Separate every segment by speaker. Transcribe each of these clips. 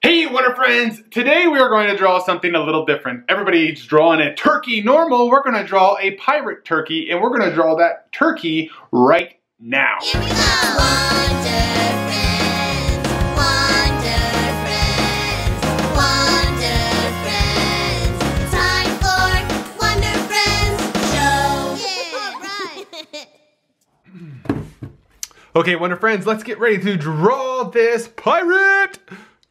Speaker 1: Hey Wonder Friends! Today we are going to draw something a little different. Everybody's drawing a turkey normal. We're going to draw a pirate turkey and we're going to draw that turkey right now.
Speaker 2: Here we go! Wonder Friends, Wonder Friends, Wonder Friends. Time for Wonder Friends Show! Yeah, right.
Speaker 1: okay, Wonder Friends, let's get ready to draw this pirate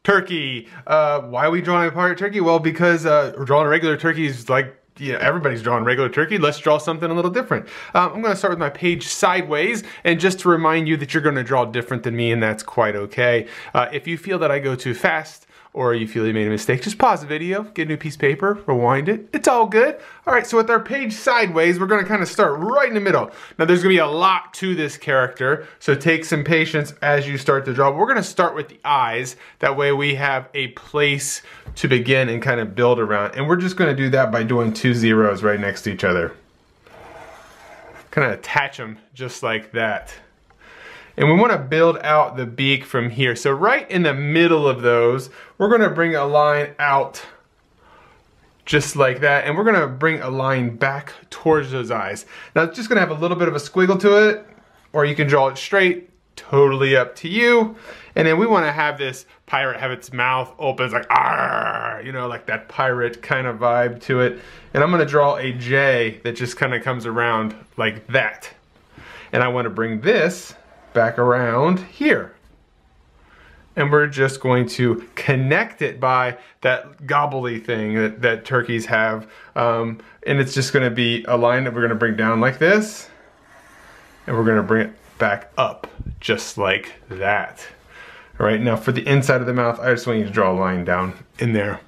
Speaker 1: turkey. Uh, why are we drawing a pirate turkey? Well, because uh, drawing a regular turkey is like everybody's drawing regular turkey. Let's draw something a little different. Um, I'm gonna start with my page sideways, and just to remind you that you're gonna draw different than me, and that's quite okay. Uh, if you feel that I go too fast, or you feel you made a mistake, just pause the video, get a new piece of paper, rewind it. It's all good. All right, so with our page sideways, we're gonna kind of start right in the middle. Now there's gonna be a lot to this character, so take some patience as you start to draw. We're gonna start with the eyes. That way we have a place to begin and kind of build around. And we're just gonna do that by doing two zeros right next to each other. Kind of attach them just like that. And we want to build out the beak from here. So right in the middle of those, we're going to bring a line out just like that. And we're going to bring a line back towards those eyes. Now it's just going to have a little bit of a squiggle to it, or you can draw it straight, totally up to you. And then we want to have this pirate have its mouth open, it's like, ah, you know, like that pirate kind of vibe to it. And I'm going to draw a J that just kind of comes around like that. And I want to bring this back around here. And we're just going to connect it by that gobbly thing that, that turkeys have. Um, and it's just gonna be a line that we're gonna bring down like this. And we're gonna bring it back up just like that. All right, now for the inside of the mouth, I just want you to draw a line down in there.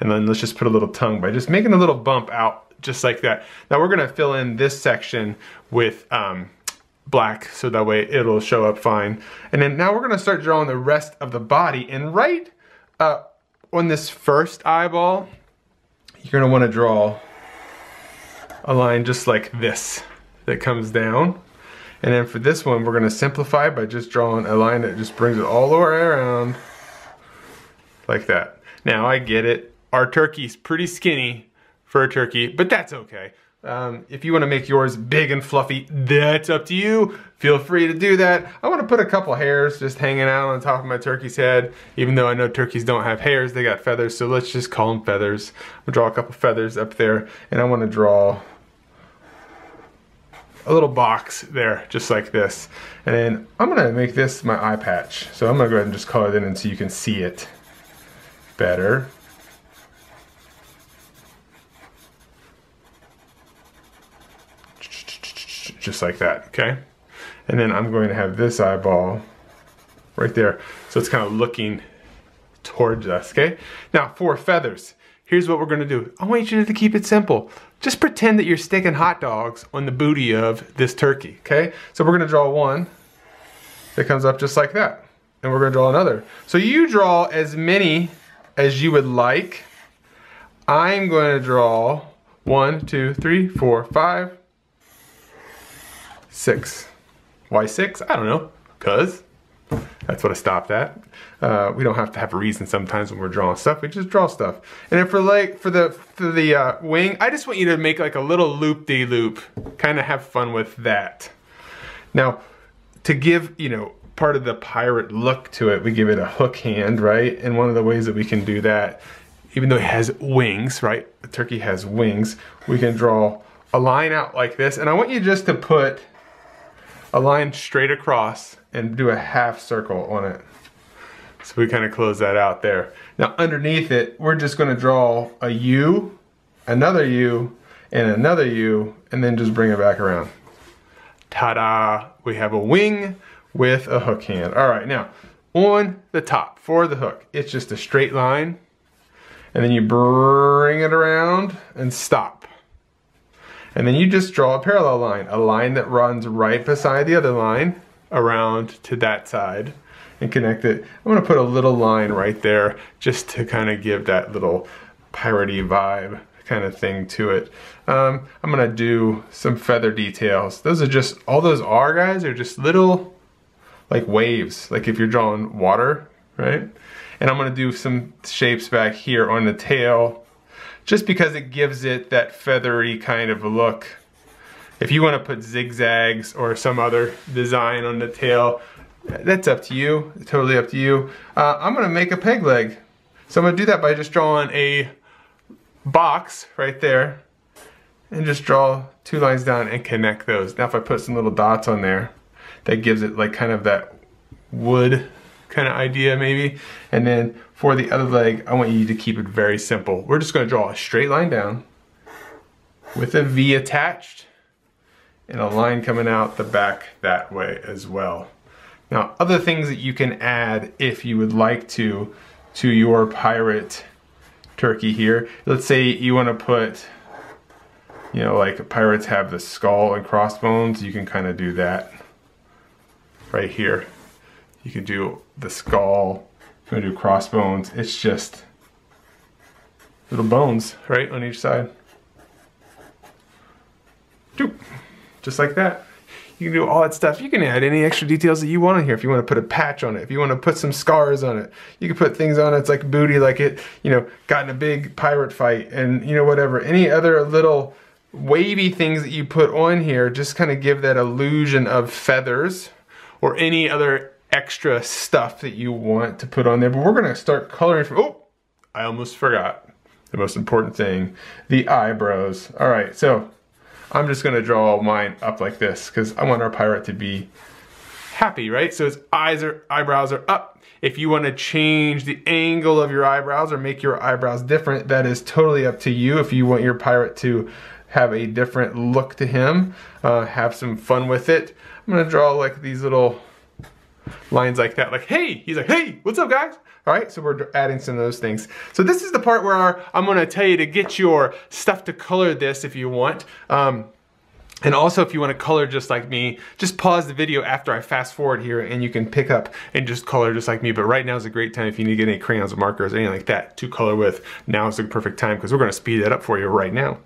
Speaker 1: And then let's just put a little tongue by just making a little bump out just like that. Now we're gonna fill in this section with um, black so that way it'll show up fine. And then now we're gonna start drawing the rest of the body and right uh, on this first eyeball, you're gonna wanna draw a line just like this that comes down. And then for this one, we're gonna simplify by just drawing a line that just brings it all the way around like that. Now I get it, our turkey's pretty skinny for a turkey, but that's okay. Um, if you want to make yours big and fluffy, that's up to you. Feel free to do that. I want to put a couple hairs just hanging out on top of my turkey's head, even though I know turkeys don't have hairs, they got feathers, so let's just call them feathers. I'll draw a couple feathers up there, and I want to draw a little box there, just like this. And then I'm gonna make this my eye patch. So I'm gonna go ahead and just color it in so you can see it better. Just like that, okay? And then I'm going to have this eyeball right there. So it's kind of looking towards us, okay? Now for feathers, here's what we're gonna do. I want you to keep it simple. Just pretend that you're sticking hot dogs on the booty of this turkey, okay? So we're gonna draw one that comes up just like that. And we're gonna draw another. So you draw as many as you would like. I'm going to draw one, two, three, four, five, six. Why six? I don't know, cause that's what I stopped at. Uh, we don't have to have a reason sometimes when we're drawing stuff. We just draw stuff. And then for like for the for the uh, wing, I just want you to make like a little loop de loop. Kind of have fun with that. Now, to give you know part of the pirate look to it, we give it a hook hand, right? And one of the ways that we can do that, even though it has wings, right? The turkey has wings. We can draw a line out like this, and I want you just to put a line straight across and do a half circle on it. So we kind of close that out there. Now underneath it, we're just gonna draw a U, another U, and another U, and then just bring it back around. Ta-da! We have a wing with a hook hand. All right, now on the top for the hook, it's just a straight line, and then you bring it around and stop. And then you just draw a parallel line, a line that runs right beside the other line around to that side and connect it. I'm gonna put a little line right there just to kind of give that little piratey vibe kind of thing to it. Um, I'm gonna do some feather details. Those are just, all those R guys are just little like waves, like if you're drawing water, right? And I'm gonna do some shapes back here on the tail, just because it gives it that feathery kind of look. If you wanna put zigzags or some other design on the tail, that's up to you, totally up to you. Uh, I'm gonna make a peg leg. So I'm gonna do that by just drawing a box right there and just draw two lines down and connect those. Now if I put some little dots on there, that gives it like kind of that wood kind of idea maybe. And then for the other leg, I want you to keep it very simple. We're just gonna draw a straight line down with a V attached and a line coming out the back that way as well. Now, other things that you can add if you would like to, to your pirate turkey here. Let's say you wanna put, you know, like pirates have the skull and crossbones, you can kind of do that right here. You can do the skull, you can do crossbones. It's just little bones, right, on each side. Just like that. You can do all that stuff. You can add any extra details that you want in here. If you want to put a patch on it, if you want to put some scars on it, you can put things on it. It's like booty, like it, you know, got in a big pirate fight and, you know, whatever. Any other little wavy things that you put on here just kind of give that illusion of feathers or any other extra stuff that you want to put on there. But we're to start coloring from, oh, I almost forgot the most important thing, the eyebrows. All right, so I'm just gonna draw mine up like this because I want our pirate to be happy, right? So his eyes are, eyebrows are up. If you wanna change the angle of your eyebrows or make your eyebrows different, that is totally up to you. If you want your pirate to have a different look to him, uh, have some fun with it. I'm gonna draw like these little lines like that, like, hey, he's like, hey, what's up guys? All right, so we're adding some of those things. So this is the part where I'm gonna tell you to get your stuff to color this if you want. Um, and also if you wanna color just like me, just pause the video after I fast forward here and you can pick up and just color just like me. But right now is a great time if you need to get any crayons or markers, anything like that to color with. Now is the perfect time because we're gonna speed that up for you right now.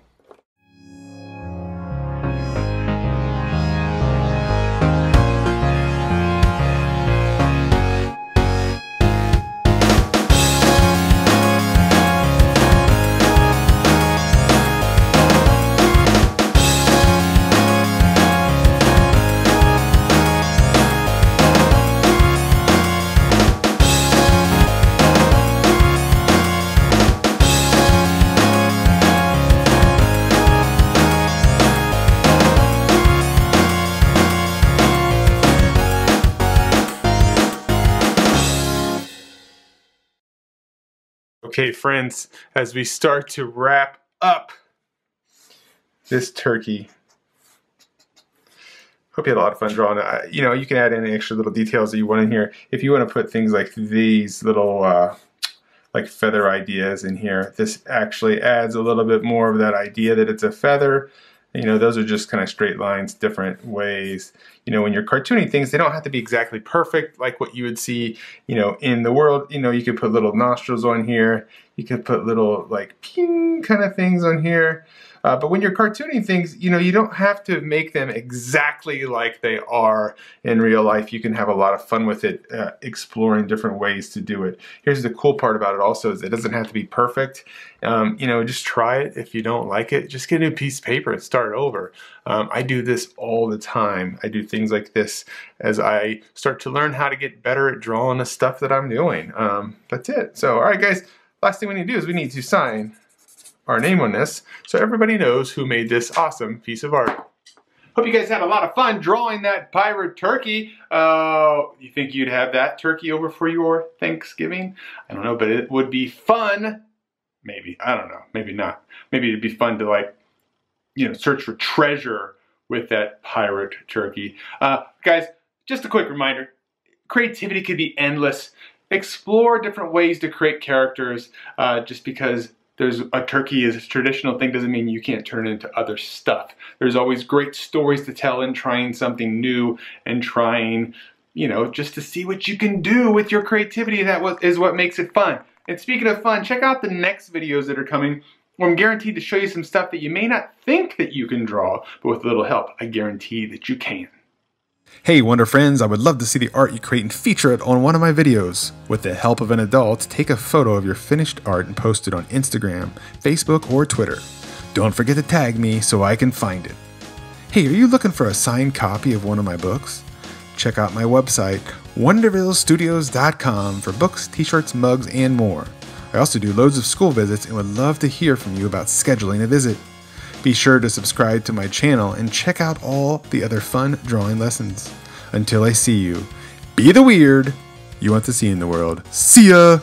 Speaker 1: Okay, friends, as we start to wrap up this turkey, hope you had a lot of fun drawing it. You know, you can add any extra little details that you want in here. If you want to put things like these little, uh, like feather ideas in here, this actually adds a little bit more of that idea that it's a feather you know, those are just kind of straight lines, different ways. You know, when you're cartooning things, they don't have to be exactly perfect like what you would see, you know, in the world. You know, you could put little nostrils on here. You could put little like ping kind of things on here. Uh, but when you're cartooning things, you know, you don't have to make them exactly like they are in real life. You can have a lot of fun with it, uh, exploring different ways to do it. Here's the cool part about it also is it doesn't have to be perfect. Um, you know, just try it. If you don't like it, just get a new piece of paper and start over. Um, I do this all the time. I do things like this as I start to learn how to get better at drawing the stuff that I'm doing. Um, that's it. So, all right, guys, last thing we need to do is we need to sign our name on this so everybody knows who made this awesome piece of art. Hope you guys had a lot of fun drawing that pirate turkey. Uh, you think you'd have that turkey over for your Thanksgiving? I don't know, but it would be fun. Maybe, I don't know, maybe not. Maybe it'd be fun to like, you know, search for treasure with that pirate turkey. Uh, guys, just a quick reminder, creativity could be endless. Explore different ways to create characters uh, just because there's a turkey is a traditional thing doesn't mean you can't turn it into other stuff. There's always great stories to tell in trying something new and trying, you know, just to see what you can do with your creativity. That is what makes it fun. And speaking of fun, check out the next videos that are coming I'm guaranteed to show you some stuff that you may not think that you can draw, but with a little help, I guarantee that you can. Hey Wonder Friends, I would love to see the art you create and feature it on one of my videos. With the help of an adult, take a photo of your finished art and post it on Instagram, Facebook, or Twitter. Don't forget to tag me so I can find it. Hey, are you looking for a signed copy of one of my books? Check out my website, wondervillestudios.com for books, t-shirts, mugs, and more. I also do loads of school visits and would love to hear from you about scheduling a visit. Be sure to subscribe to my channel and check out all the other fun drawing lessons. Until I see you, be the weird you want to see in the world. See ya!